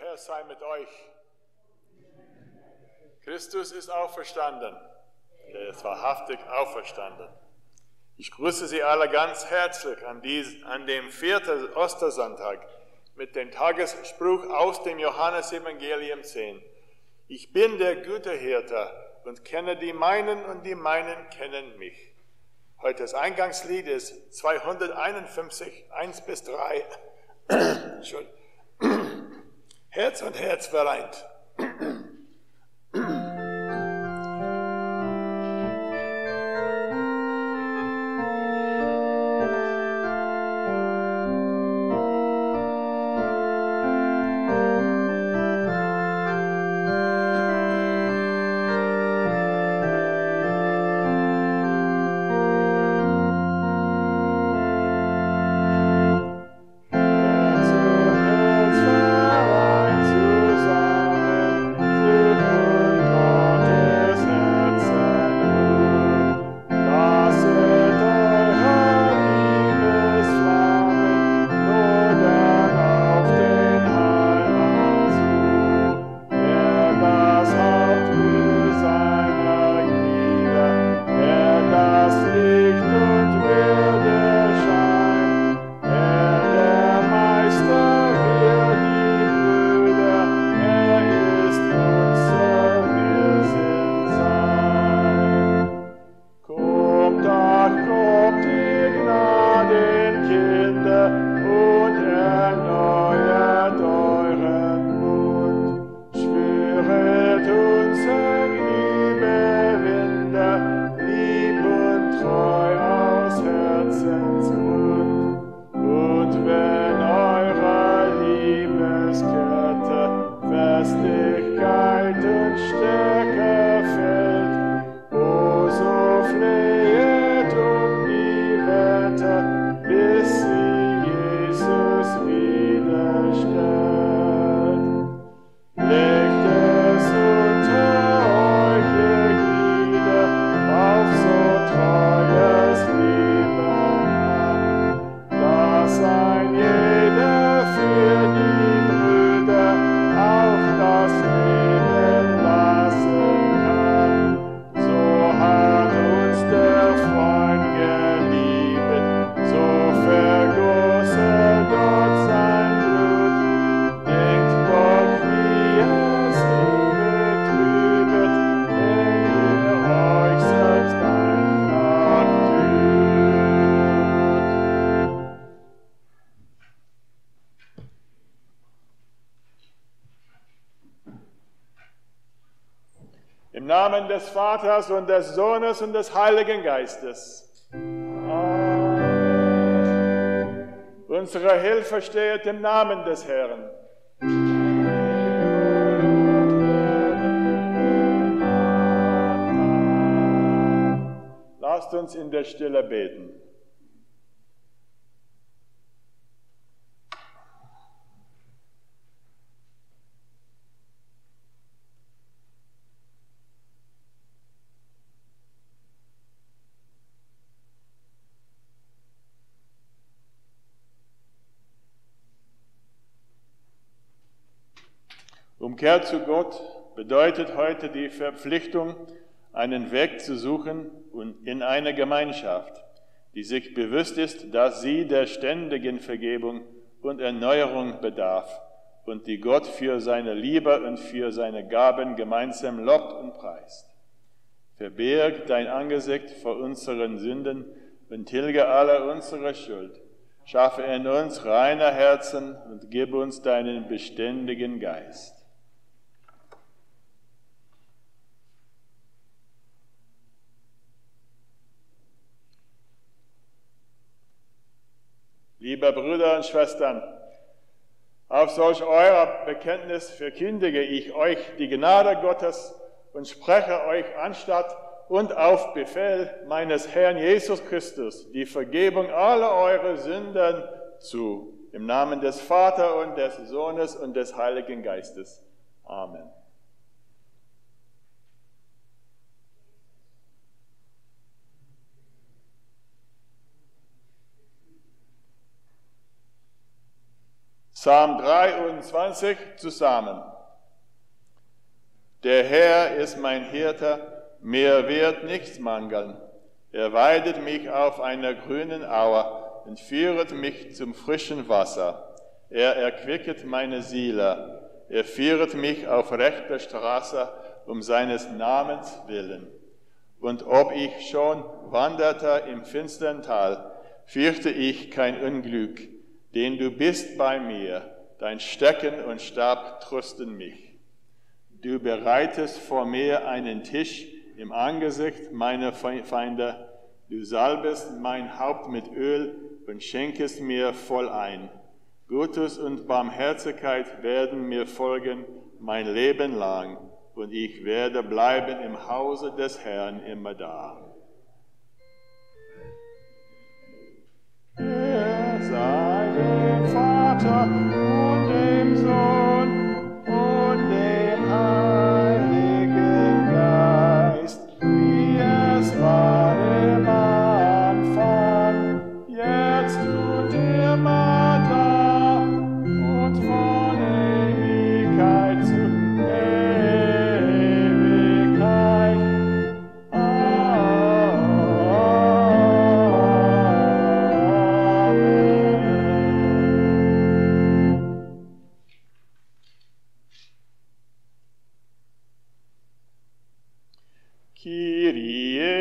Herr sei mit euch. Christus ist auferstanden. Er ist wahrhaftig auferstanden. Ich grüße Sie alle ganz herzlich an, dies, an dem vierten Ostersonntag mit dem Tagesspruch aus dem Johannesevangelium 10. Ich bin der gute Hirte und kenne die meinen und die meinen kennen mich. Heute das Eingangslied ist 251, 1 bis 3. Herz und Herz vereint. Vaters und des Sohnes und des Heiligen Geistes. Amen. Unsere Hilfe steht im Namen des Herrn. Lasst uns in der Stille beten. Umkehr zu Gott bedeutet heute die Verpflichtung, einen Weg zu suchen und in eine Gemeinschaft, die sich bewusst ist, dass sie der ständigen Vergebung und Erneuerung bedarf und die Gott für seine Liebe und für seine Gaben gemeinsam lobt und preist. Verbirg dein Angesicht vor unseren Sünden und tilge alle unsere Schuld. Schaffe in uns reine Herzen und gib uns deinen beständigen Geist. Liebe Brüder und Schwestern, auf solch eurer Bekenntnis verkündige ich euch die Gnade Gottes und spreche euch anstatt und auf Befehl meines Herrn Jesus Christus die Vergebung aller eure Sünden zu. Im Namen des Vaters und des Sohnes und des Heiligen Geistes. Amen. Psalm 23 zusammen. Der Herr ist mein Hirte, mir wird nichts mangeln. Er weidet mich auf einer grünen Aue und führet mich zum frischen Wasser. Er erquicket meine Seele. Er führet mich auf rechter Straße um seines Namens willen. Und ob ich schon wanderte im finstern Tal, fürchte ich kein Unglück, denn du bist bei mir, dein Stecken und Stab trösten mich. Du bereitest vor mir einen Tisch im Angesicht meiner Feinde. Du salbest mein Haupt mit Öl und schenkest mir voll ein. Gutes und Barmherzigkeit werden mir folgen mein Leben lang, und ich werde bleiben im Hause des Herrn immer da. Vater 千里耶。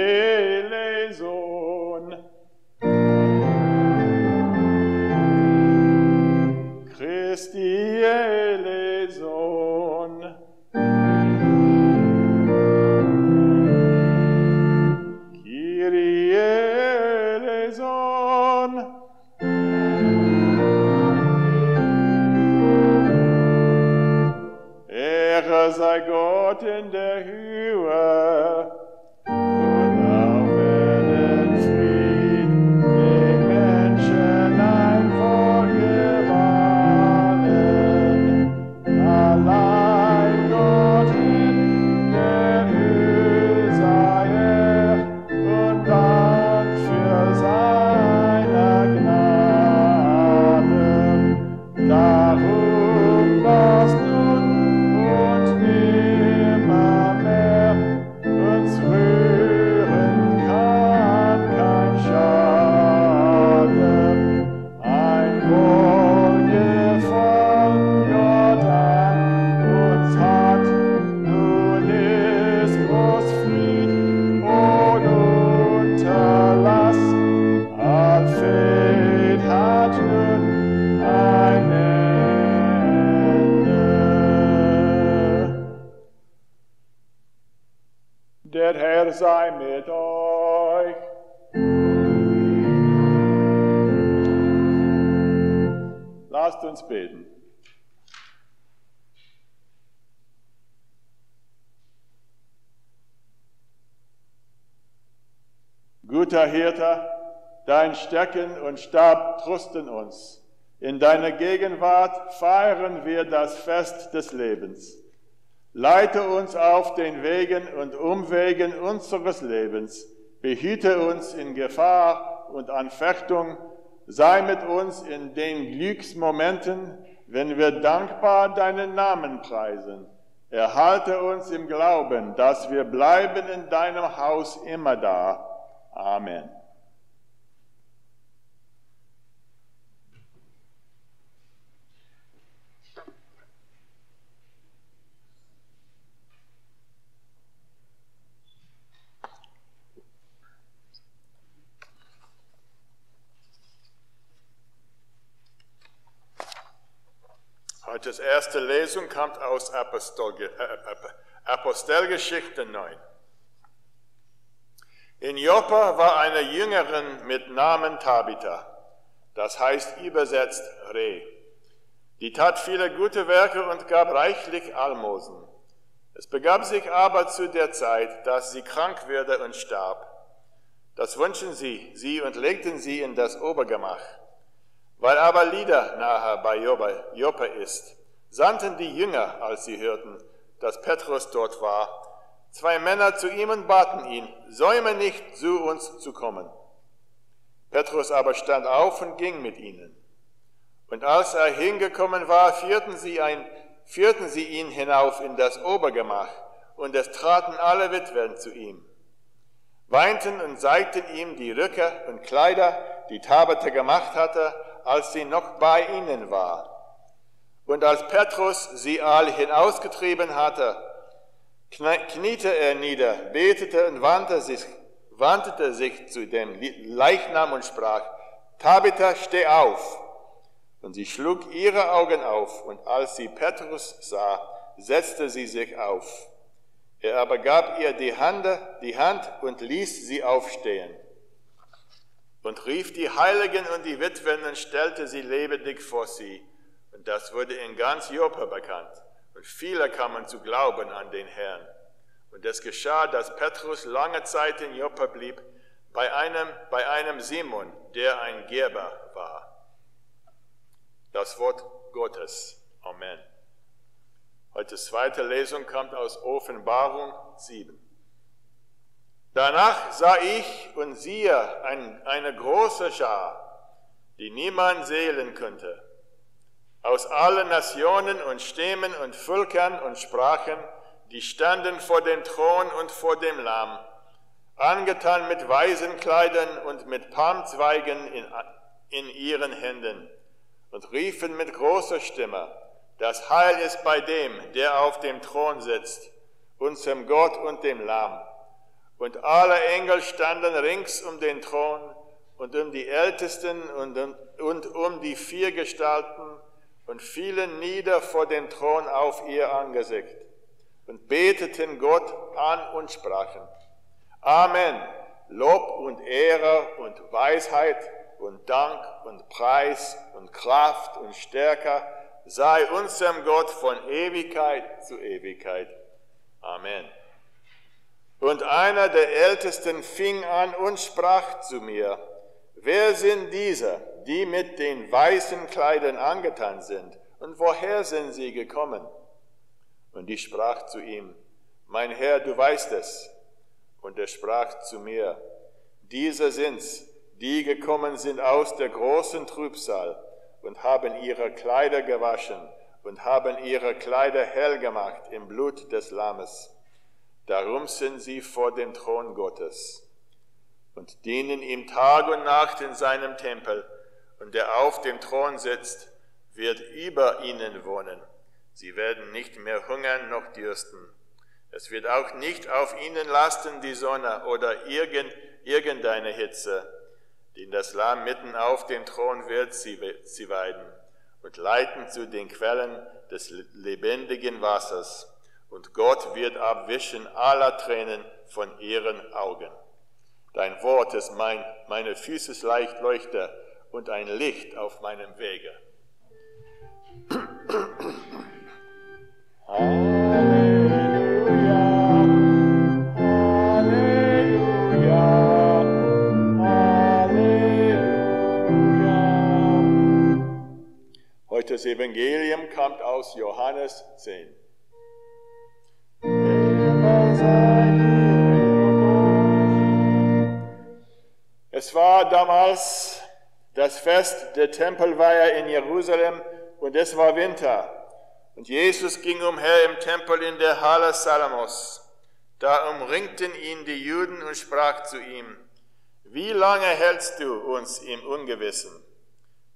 Guter Hirte, dein Stecken und Stab trösten uns. In deiner Gegenwart feiern wir das Fest des Lebens. Leite uns auf den Wegen und Umwegen unseres Lebens. Behüte uns in Gefahr und Anfechtung. Sei mit uns in den Glücksmomenten, wenn wir dankbar deinen Namen preisen. Erhalte uns im Glauben, dass wir bleiben in deinem Haus immer da Amen. Das erste Lesung kommt aus Apostel, äh, Apostelgeschichte 9. In Joppa war eine Jüngerin mit Namen Tabitha, das heißt übersetzt Reh. Die tat viele gute Werke und gab reichlich Almosen. Es begab sich aber zu der Zeit, dass sie krank wurde und starb. Das wünschen sie, sie und legten sie in das Obergemach. Weil aber Lieder nahe bei Joppa ist, sandten die Jünger, als sie hörten, dass Petrus dort war, Zwei Männer zu ihm und baten ihn, säume nicht zu uns zu kommen. Petrus aber stand auf und ging mit ihnen. Und als er hingekommen war, führten sie, ein, führten sie ihn hinauf in das Obergemach, und es traten alle Witwen zu ihm, weinten und zeigten ihm die Röcke und Kleider, die Tabitha gemacht hatte, als sie noch bei ihnen war. Und als Petrus sie alle hinausgetrieben hatte, kniete er nieder, betete und wandte sich, wandte sich zu dem Leichnam und sprach, Tabitha, steh auf. Und sie schlug ihre Augen auf, und als sie Petrus sah, setzte sie sich auf. Er aber gab ihr die Hand, die Hand und ließ sie aufstehen und rief die Heiligen und die Witwen und stellte sie lebendig vor sie. Und das wurde in ganz Joppe bekannt. Und viele kamen zu glauben an den Herrn. Und es geschah, dass Petrus lange Zeit in Joppe blieb, bei einem, bei einem Simon, der ein Gerber war. Das Wort Gottes. Amen. Heute zweite Lesung kommt aus Offenbarung 7. Danach sah ich und siehe ein, eine große Schar, die niemand sehen könnte, aus allen Nationen und Stämmen und Völkern und Sprachen, die standen vor dem Thron und vor dem Lamm, angetan mit weißen Kleidern und mit Palmzweigen in, in ihren Händen, und riefen mit großer Stimme, das Heil ist bei dem, der auf dem Thron sitzt, unserem Gott und dem Lamm. Und alle Engel standen rings um den Thron und um die Ältesten und, und um die vier Gestalten und fielen nieder vor dem Thron auf ihr Angesicht und beteten Gott an und sprachen, Amen, Lob und Ehre und Weisheit und Dank und Preis und Kraft und Stärke sei unserem Gott von Ewigkeit zu Ewigkeit. Amen. Und einer der Ältesten fing an und sprach zu mir, wer sind diese, die mit den weißen Kleidern angetan sind, und woher sind sie gekommen? Und ich sprach zu ihm, mein Herr, du weißt es. Und er sprach zu mir, diese sind's, die gekommen sind aus der großen Trübsal und haben ihre Kleider gewaschen und haben ihre Kleider hell gemacht im Blut des Lammes. Darum sind sie vor dem Thron Gottes und dienen ihm Tag und Nacht in seinem Tempel. Und der auf dem Thron sitzt, wird über ihnen wohnen. Sie werden nicht mehr hungern noch dürsten. Es wird auch nicht auf ihnen lasten die Sonne oder irgend, irgendeine Hitze, denn das Lamm mitten auf dem Thron wird sie, sie weiden und leiten zu den Quellen des lebendigen Wassers und Gott wird abwischen aller Tränen von ihren Augen. Dein Wort ist mein, meine Füße leicht Leuchter und ein Licht auf meinem Wege. Halleluja, Halleluja, Halleluja. Heute das Evangelium kommt aus Johannes 10. Es war damals das Fest der Tempelweihe in Jerusalem und es war Winter. Und Jesus ging umher im Tempel in der Halle Salamos. Da umringten ihn die Juden und sprach zu ihm, wie lange hältst du uns im Ungewissen?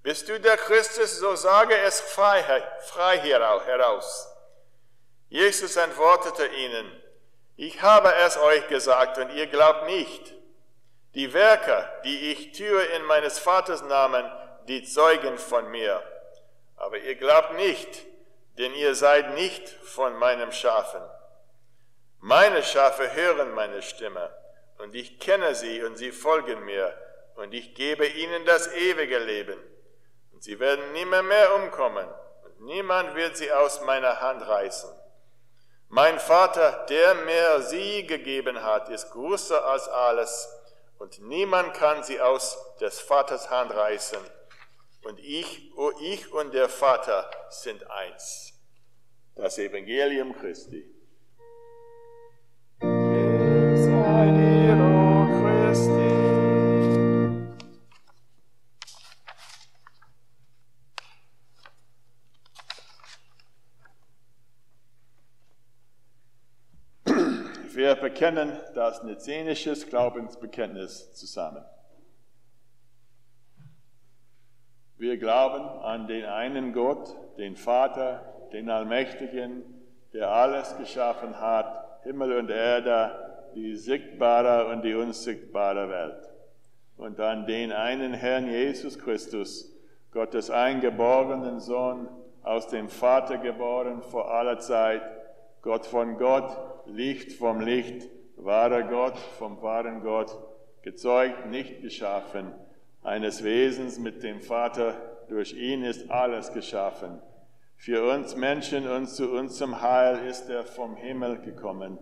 Bist du der Christus, so sage es frei, frei heraus. Jesus antwortete ihnen, ich habe es euch gesagt und ihr glaubt nicht. Die Werke, die ich tue in meines Vaters Namen, die zeugen von mir. Aber ihr glaubt nicht, denn ihr seid nicht von meinem Schafen. Meine Schafe hören meine Stimme, und ich kenne sie, und sie folgen mir, und ich gebe ihnen das ewige Leben. Und sie werden nimmer mehr umkommen, und niemand wird sie aus meiner Hand reißen. Mein Vater, der mir sie gegeben hat, ist größer als alles, und niemand kann sie aus des Vaters Hand reißen. Und ich, oh ich und der Vater sind eins. Das Evangelium Christi. Sei wir bekennen das nizinisches Glaubensbekenntnis zusammen. Wir glauben an den einen Gott, den Vater, den Allmächtigen, der alles geschaffen hat, Himmel und Erde, die sichtbare und die unsichtbare Welt. Und an den einen Herrn Jesus Christus, Gottes eingeborenen Sohn, aus dem Vater geboren vor aller Zeit, Gott von Gott, Licht vom Licht, wahrer Gott vom wahren Gott, gezeugt, nicht geschaffen, eines Wesens mit dem Vater, durch ihn ist alles geschaffen. Für uns Menschen und zu unserem Heil ist er vom Himmel gekommen,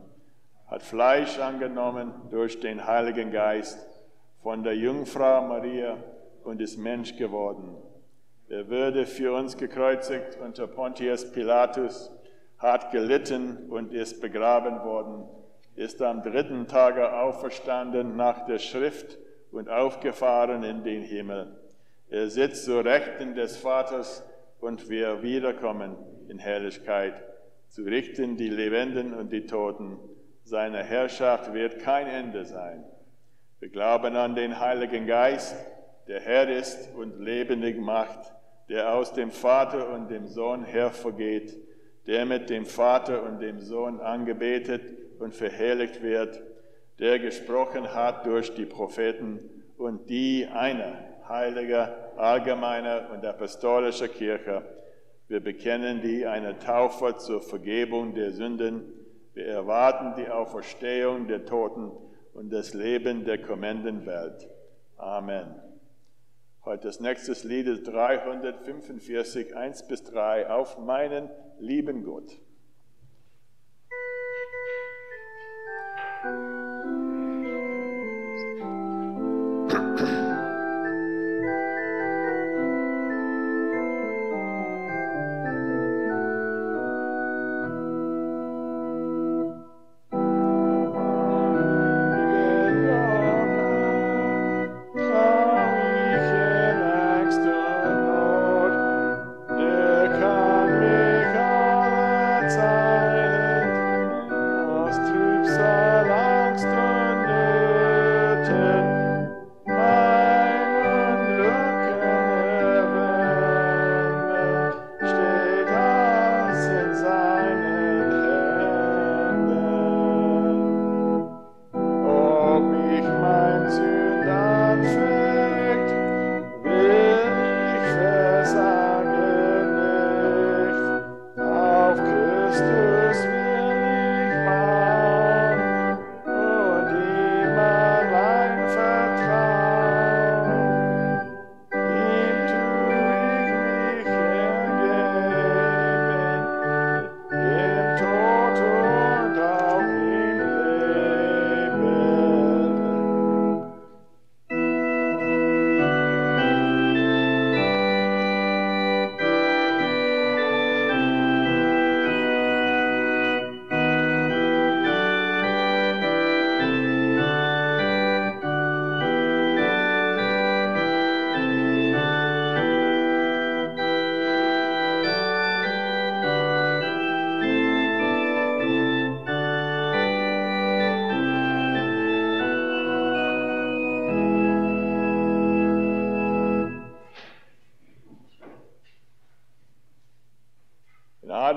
hat Fleisch angenommen durch den Heiligen Geist von der Jungfrau Maria und ist Mensch geworden. Er würde für uns gekreuzigt unter Pontius Pilatus, hat gelitten und ist begraben worden, ist am dritten Tage auferstanden nach der Schrift und aufgefahren in den Himmel. Er sitzt zu Rechten des Vaters und wir wiederkommen in Herrlichkeit, zu richten die Lebenden und die Toten. Seine Herrschaft wird kein Ende sein. Wir glauben an den Heiligen Geist, der Herr ist und lebendig macht, der aus dem Vater und dem Sohn hervorgeht, der mit dem Vater und dem Sohn angebetet und verherrlicht wird, der gesprochen hat durch die Propheten und die eine heilige, allgemeine und apostolische Kirche. Wir bekennen die eine Taufe zur Vergebung der Sünden. Wir erwarten die Auferstehung der Toten und das Leben der kommenden Welt. Amen. Heute das nächste Lied ist 345, 1 bis 3, auf meinen lieben Gott.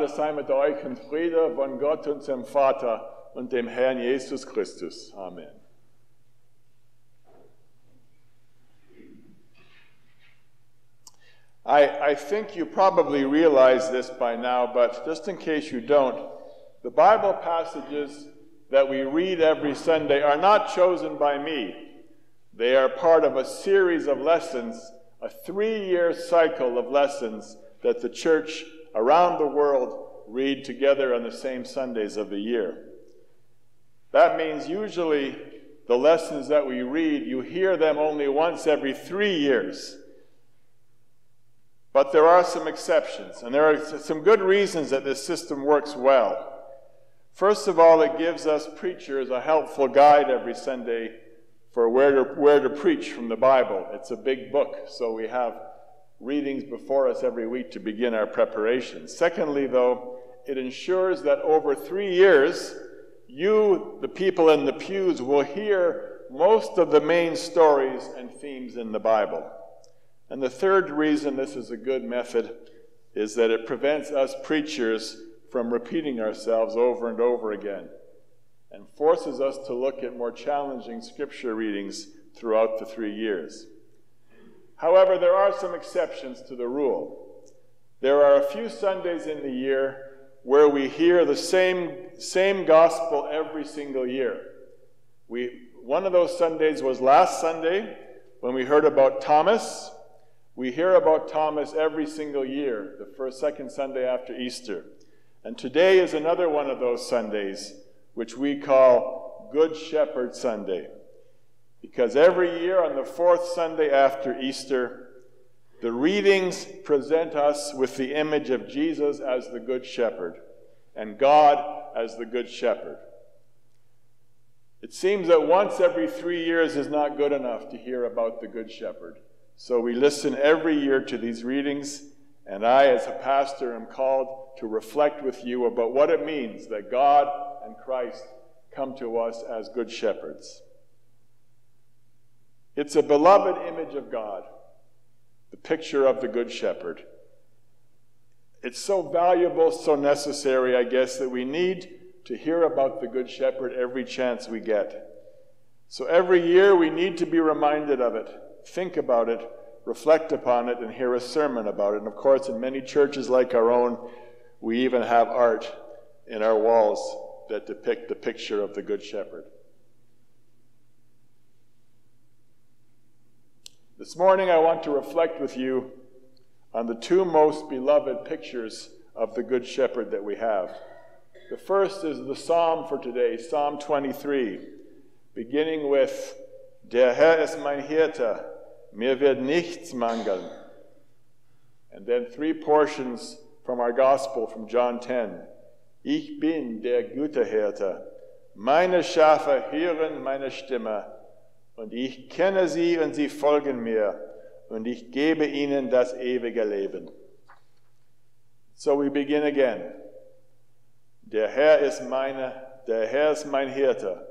Sei mit euch und Friede von Gott, unserem Vater und dem Herrn Jesus Christus. Amen. I, I think you probably realize this by now, but just in case you don't, the Bible passages that we read every Sunday are not chosen by me. They are part of a series of lessons, a three year cycle of lessons that the church around the world read together on the same Sundays of the year. That means usually the lessons that we read, you hear them only once every three years. But there are some exceptions, and there are some good reasons that this system works well. First of all, it gives us preachers a helpful guide every Sunday for where to, where to preach from the Bible. It's a big book, so we have readings before us every week to begin our preparation. Secondly, though, it ensures that over three years, you, the people in the pews, will hear most of the main stories and themes in the Bible. And the third reason this is a good method is that it prevents us preachers from repeating ourselves over and over again and forces us to look at more challenging scripture readings throughout the three years. However, there are some exceptions to the rule. There are a few Sundays in the year where we hear the same, same gospel every single year. We, one of those Sundays was last Sunday when we heard about Thomas. We hear about Thomas every single year, the first, second Sunday after Easter. And today is another one of those Sundays, which we call Good Shepherd Sunday. Because every year on the fourth Sunday after Easter, the readings present us with the image of Jesus as the Good Shepherd and God as the Good Shepherd. It seems that once every three years is not good enough to hear about the Good Shepherd. So we listen every year to these readings, and I, as a pastor, am called to reflect with you about what it means that God and Christ come to us as Good Shepherds. It's a beloved image of God, the picture of the Good Shepherd. It's so valuable, so necessary, I guess, that we need to hear about the Good Shepherd every chance we get. So every year we need to be reminded of it, think about it, reflect upon it, and hear a sermon about it. And of course, in many churches like our own, we even have art in our walls that depict the picture of the Good Shepherd. This morning, I want to reflect with you on the two most beloved pictures of the Good Shepherd that we have. The first is the psalm for today, Psalm 23, beginning with Der Herr ist mein Hirte, mir wird nichts mangeln. And then three portions from our gospel from John 10. Ich bin der gute Hirte. Meine Schafe hören meine Stimme und ich kenne sie und sie folgen mir und ich gebe ihnen das ewige Leben. So we begin again. Der Herr ist meine, der Herr ist mein Hirte.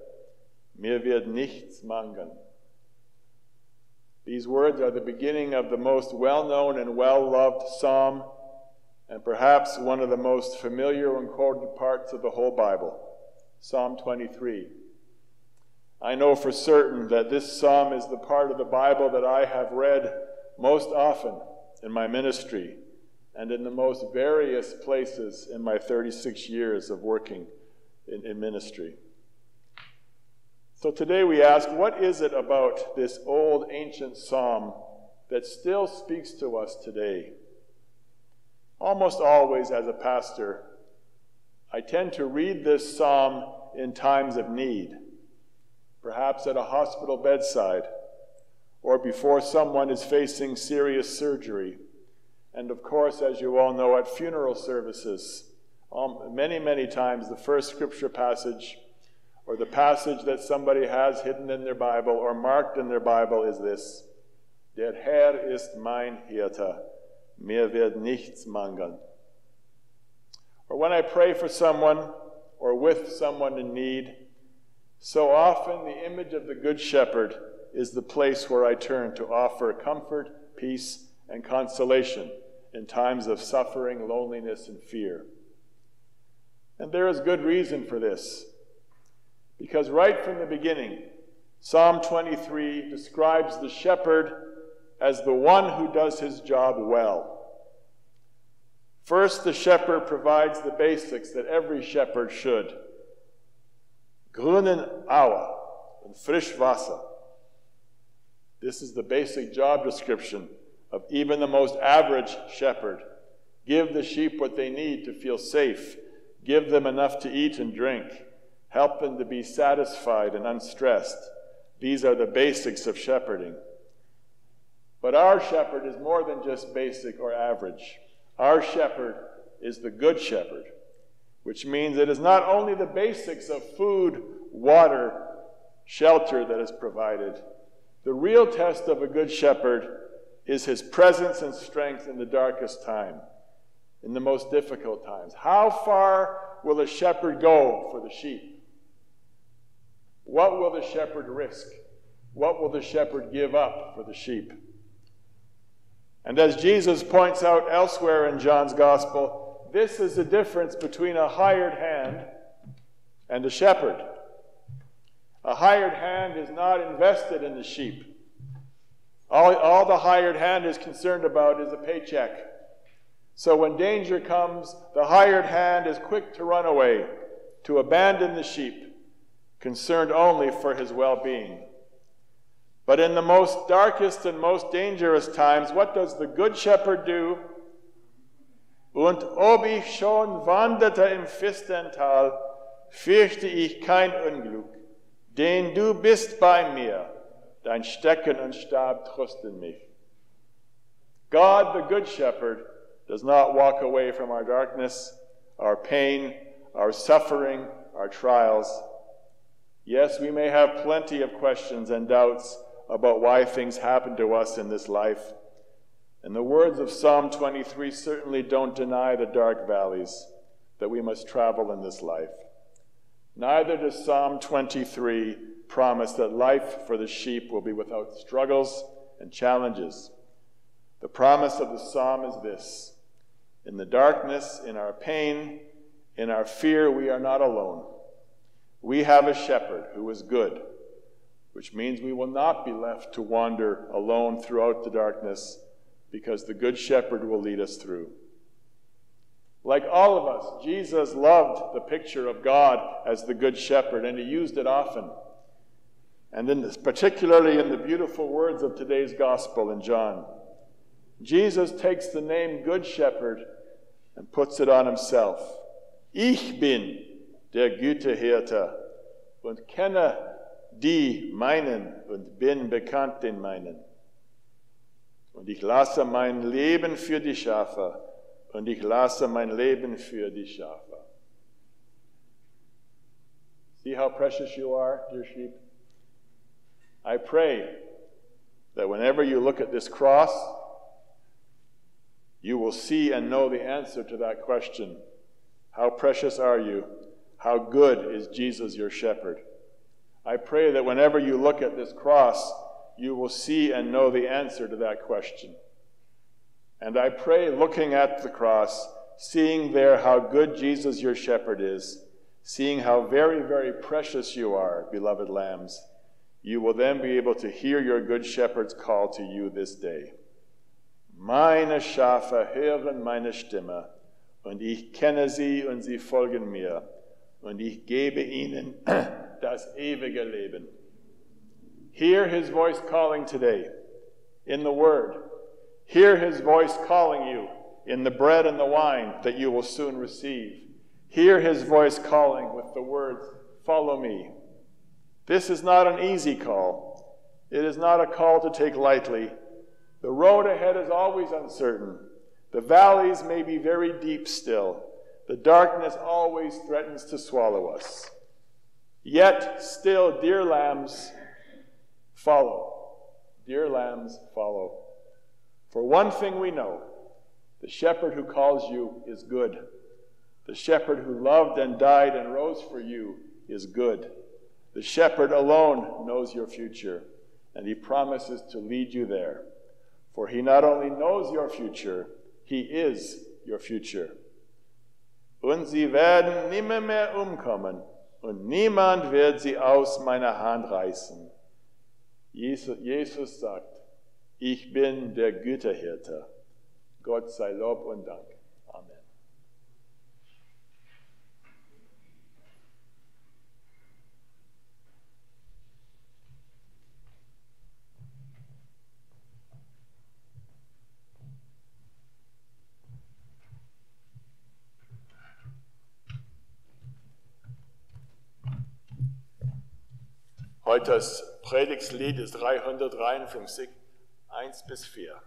Mir wird nichts mangeln. These words are the beginning of the most well-known and well-loved psalm and perhaps one of the most familiar and quoted parts of the whole Bible. Psalm 23. I know for certain that this psalm is the part of the Bible that I have read most often in my ministry and in the most various places in my 36 years of working in, in ministry. So today we ask, what is it about this old ancient psalm that still speaks to us today? Almost always, as a pastor, I tend to read this psalm in times of need perhaps at a hospital bedside, or before someone is facing serious surgery. And of course, as you all know, at funeral services, um, many, many times the first scripture passage or the passage that somebody has hidden in their Bible or marked in their Bible is this Der Herr ist mein Hirte, mir wird nichts mangeln. Or when I pray for someone or with someone in need, so often, the image of the Good Shepherd is the place where I turn to offer comfort, peace, and consolation in times of suffering, loneliness, and fear. And there is good reason for this. Because right from the beginning, Psalm 23 describes the shepherd as the one who does his job well. First, the shepherd provides the basics that every shepherd should grünen Aue and fresh Wasser. This is the basic job description of even the most average shepherd. Give the sheep what they need to feel safe. Give them enough to eat and drink. Help them to be satisfied and unstressed. These are the basics of shepherding. But our shepherd is more than just basic or average. Our shepherd is the good shepherd which means it is not only the basics of food, water, shelter that is provided. The real test of a good shepherd is his presence and strength in the darkest time, in the most difficult times. How far will a shepherd go for the sheep? What will the shepherd risk? What will the shepherd give up for the sheep? And as Jesus points out elsewhere in John's gospel, this is the difference between a hired hand and a shepherd. A hired hand is not invested in the sheep. All, all the hired hand is concerned about is a paycheck. So when danger comes, the hired hand is quick to run away, to abandon the sheep, concerned only for his well being. But in the most darkest and most dangerous times, what does the Good Shepherd do? Und ob ich schon wanderte im finstern Tal, fürchte ich kein Unglück, denn du bist bei mir, dein Stecken und Stab trösten mich. God, the Good Shepherd, does not walk away from our darkness, our pain, our suffering, our trials. Yes, we may have plenty of questions and doubts about why things happen to us in this life. And the words of Psalm 23 certainly don't deny the dark valleys that we must travel in this life. Neither does Psalm 23 promise that life for the sheep will be without struggles and challenges. The promise of the psalm is this In the darkness, in our pain, in our fear, we are not alone. We have a shepherd who is good which means we will not be left to wander alone throughout the darkness because the Good Shepherd will lead us through. Like all of us, Jesus loved the picture of God as the Good Shepherd, and he used it often. And this, particularly in the beautiful words of today's Gospel in John. Jesus takes the name Good Shepherd and puts it on himself. Ich bin der gute Hirte und kenne die meinen und bin bekannt in meinen. Und ich lasse mein Leben für die Schafe und ich lasse mein Leben für die Schafe. See how precious you are, dear sheep? I pray that whenever you look at this cross, you will see and know the answer to that question How precious are you? How good is Jesus your shepherd? I pray that whenever you look at this cross, you will see and know the answer to that question. And I pray, looking at the cross, seeing there how good Jesus your shepherd is, seeing how very, very precious you are, beloved lambs, you will then be able to hear your good shepherd's call to you this day. Meine Schafe hören meine Stimme, und ich kenne sie und sie folgen mir, und ich gebe ihnen das ewige Leben. Hear his voice calling today in the word. Hear his voice calling you in the bread and the wine that you will soon receive. Hear his voice calling with the words, Follow me. This is not an easy call. It is not a call to take lightly. The road ahead is always uncertain. The valleys may be very deep still. The darkness always threatens to swallow us. Yet still, dear lambs, follow. Dear lambs, follow. For one thing we know the shepherd who calls you is good. The shepherd who loved and died and rose for you is good. The shepherd alone knows your future, and he promises to lead you there. For he not only knows your future, he is your future. Und sie werden nimmer mehr umkommen und niemand wird sie aus meiner Hand reißen. Jesus sagt, ich bin der Güterhirte. Gott sei Lob und Dank. Heute das Predigtslied ist 353, 1 bis 4.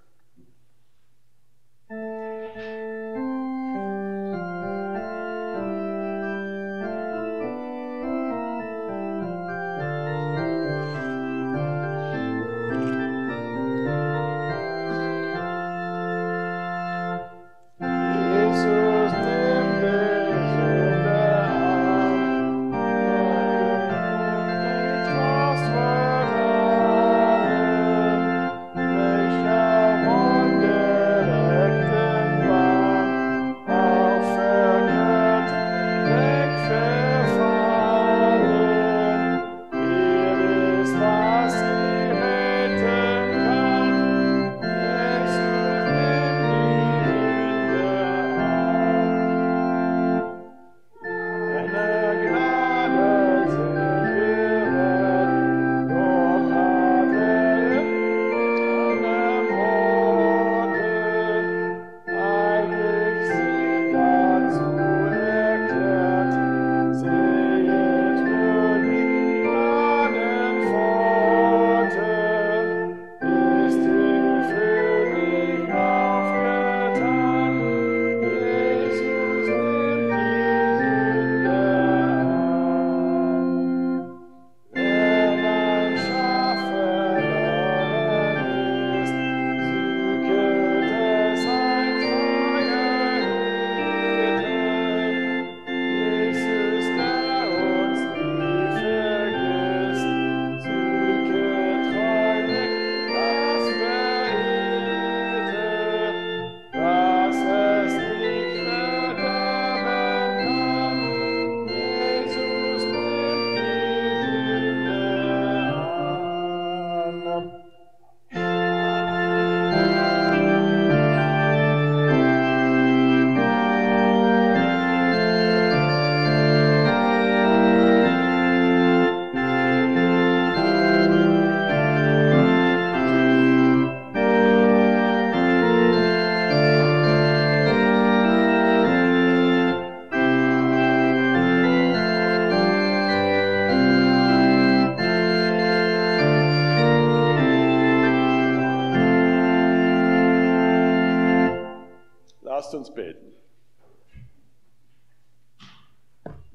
uns beten.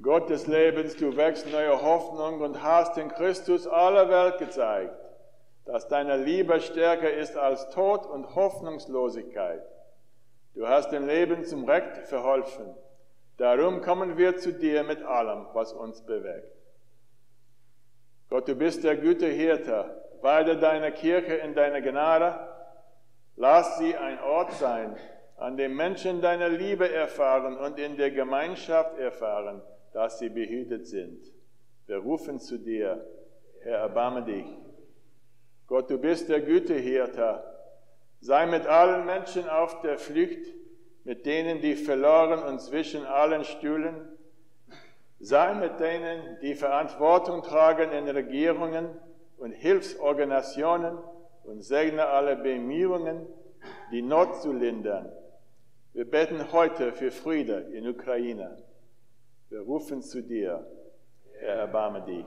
Gott des Lebens, du wächst neue Hoffnung und hast in Christus aller Welt gezeigt, dass deine Liebe stärker ist als Tod und Hoffnungslosigkeit. Du hast dem Leben zum Recht verholfen. Darum kommen wir zu dir mit allem, was uns bewegt. Gott, du bist der gute Hirte. Weide deine Kirche in deiner Gnade. Lass sie ein Ort sein, an dem Menschen deine Liebe erfahren und in der Gemeinschaft erfahren, dass sie behütet sind. Wir rufen zu dir, Herr, erbarme dich. Gott, du bist der Gütehirte. Sei mit allen Menschen auf der Flucht, mit denen, die verloren und zwischen allen Stühlen. Sei mit denen, die Verantwortung tragen in Regierungen und Hilfsorganisationen und segne alle Bemühungen, die Not zu lindern. Wir beten heute für Friede in Ukraine. Wir rufen zu dir, Herr, erbarme dich.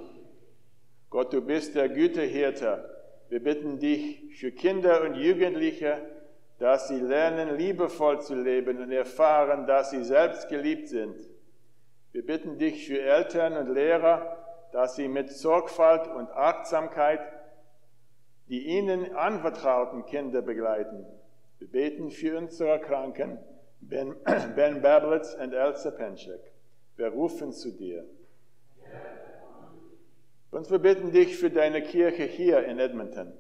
Gott, du bist der Gütehirte. Wir bitten dich für Kinder und Jugendliche, dass sie lernen, liebevoll zu leben und erfahren, dass sie selbst geliebt sind. Wir bitten dich für Eltern und Lehrer, dass sie mit Sorgfalt und Achtsamkeit die ihnen anvertrauten Kinder begleiten. Wir beten für unsere Kranken, Ben, ben Bablitz und Elsa Penschek. Wir rufen zu dir. Und wir bitten dich für deine Kirche hier in Edmonton.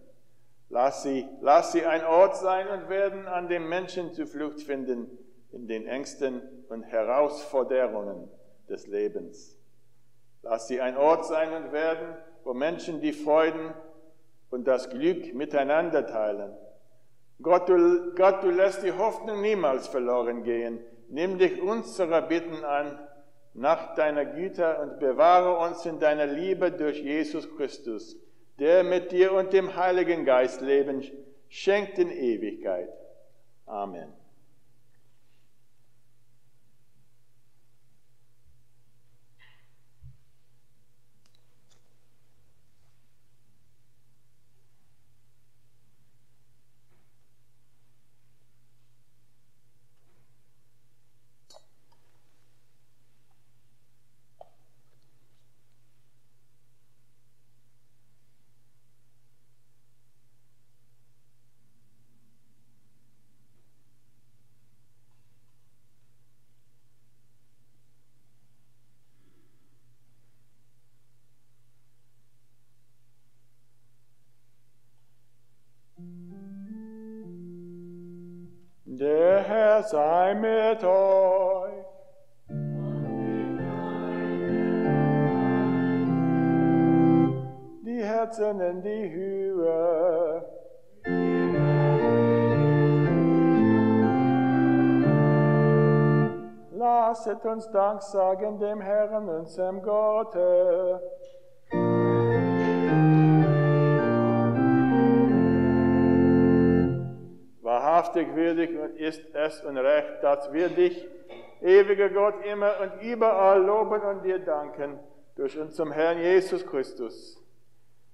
Lass sie, lass sie ein Ort sein und werden an dem Menschen Zuflucht finden in den Ängsten und Herausforderungen des Lebens. Lass sie ein Ort sein und werden, wo Menschen die Freuden und das Glück miteinander teilen. Gott du, Gott, du lässt die Hoffnung niemals verloren gehen. Nimm dich unserer Bitten an nach deiner Güte und bewahre uns in deiner Liebe durch Jesus Christus, der mit dir und dem Heiligen Geist Leben schenkt in Ewigkeit. Amen. Herr sei mit euch. Die Herzen in die Höhe. Lasset uns Dank sagen dem Herrn, unserem Gott. Wahrhaftig würdig und ist es und recht, dass wir dich, ewiger Gott, immer und überall loben und dir danken durch unseren Herrn Jesus Christus.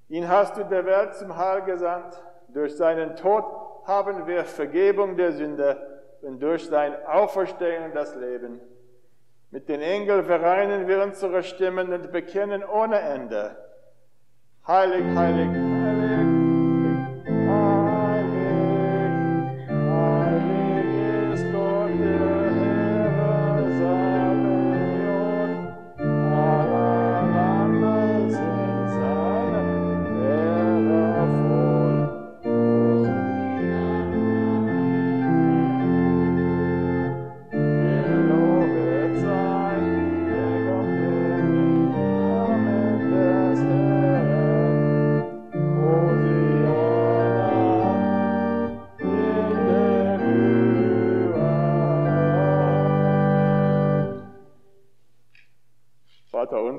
Ihn hast du der Welt zum Heil gesandt. Durch seinen Tod haben wir Vergebung der Sünde und durch sein Auferstehen das Leben. Mit den Engeln vereinen wir unsere Stimmen und bekennen ohne Ende. Heilig, heilig, heilig.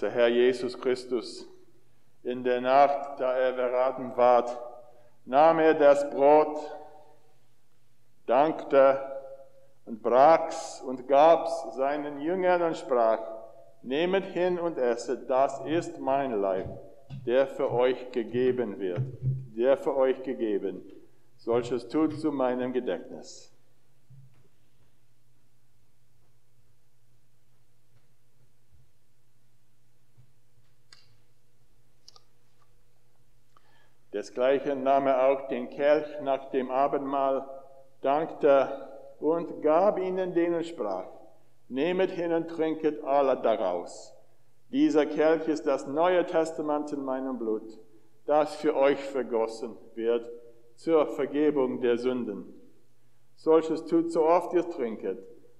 unser Herr Jesus Christus, in der Nacht, da er verraten ward, nahm er das Brot, dankte und brach's und gab's seinen Jüngern und sprach, Nehmet hin und esset, das ist mein Leib, der für euch gegeben wird, der für euch gegeben. Solches tut zu meinem Gedächtnis. Desgleichen nahm er auch den Kelch nach dem Abendmahl, dankte und gab ihnen den und sprach, Nehmet hin und trinket alle daraus. Dieser Kelch ist das Neue Testament in meinem Blut, das für euch vergossen wird zur Vergebung der Sünden. Solches tut so oft ihr trinket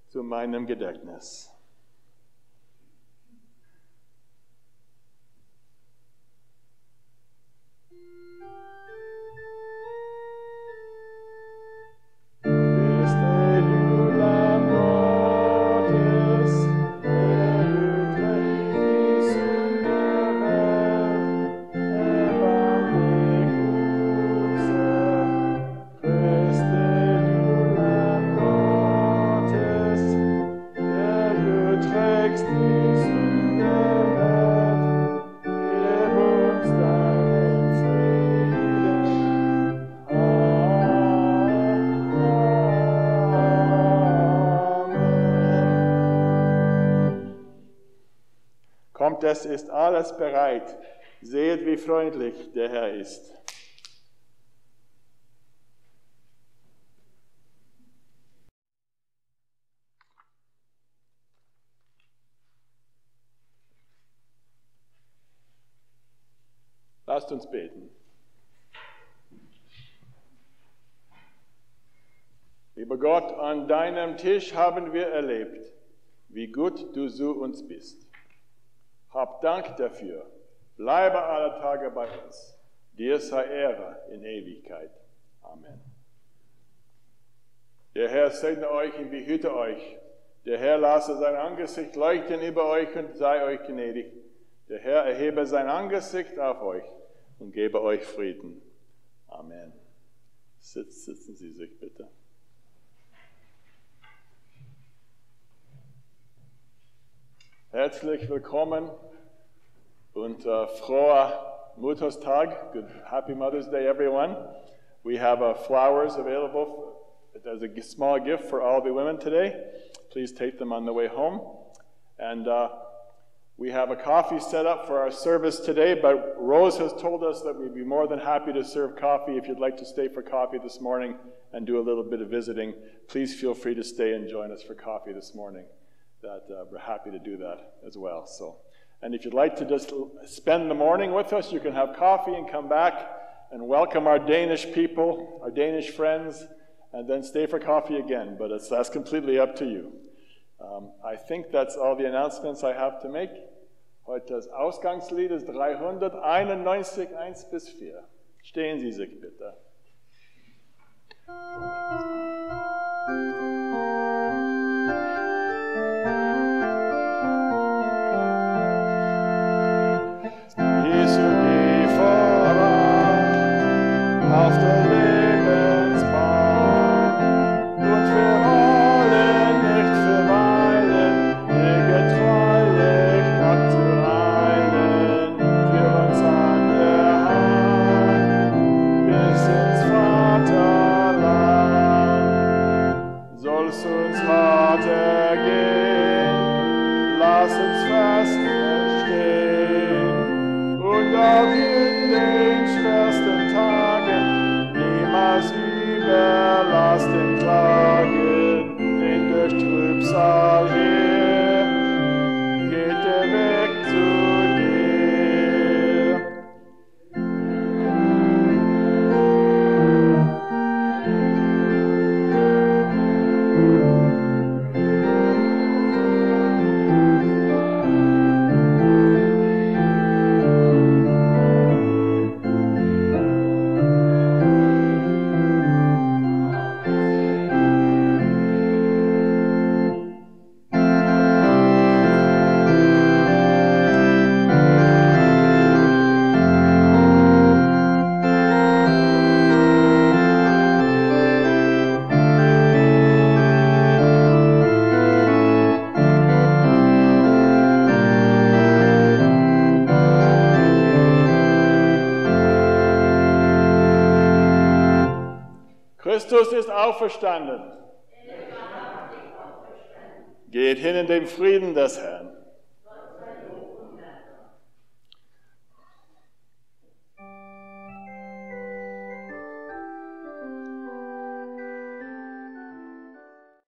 zu meinem Gedächtnis. Es ist alles bereit. Seht, wie freundlich der Herr ist. Lasst uns beten. Lieber Gott, an deinem Tisch haben wir erlebt, wie gut du zu uns bist. Hab Dank dafür. Bleibe alle Tage bei uns. Dir sei Ehre in Ewigkeit. Amen. Der Herr segne euch und behüte euch. Der Herr lasse sein Angesicht leuchten über euch und sei euch gnädig. Der Herr erhebe sein Angesicht auf euch und gebe euch Frieden. Amen. Sitz, sitzen Sie sich bitte. Herzlich willkommen und uh, froher Mutterstag. Good, happy Mother's Day, everyone. We have uh, flowers available as a small gift for all the women today. Please take them on the way home. And uh, we have a coffee set up for our service today, but Rose has told us that we'd be more than happy to serve coffee. If you'd like to stay for coffee this morning and do a little bit of visiting, please feel free to stay and join us for coffee this morning that uh, we're happy to do that as well. So, and if you'd like to just spend the morning with us, you can have coffee and come back and welcome our Danish people, our Danish friends, and then stay for coffee again. But it's, that's completely up to you. Um, I think that's all the announcements I have to make. Heute das Ausgangslied ist 391, 1 bis 4. Stehen Sie sich bitte. Auferstanden. Geht hin in den Frieden des Herrn.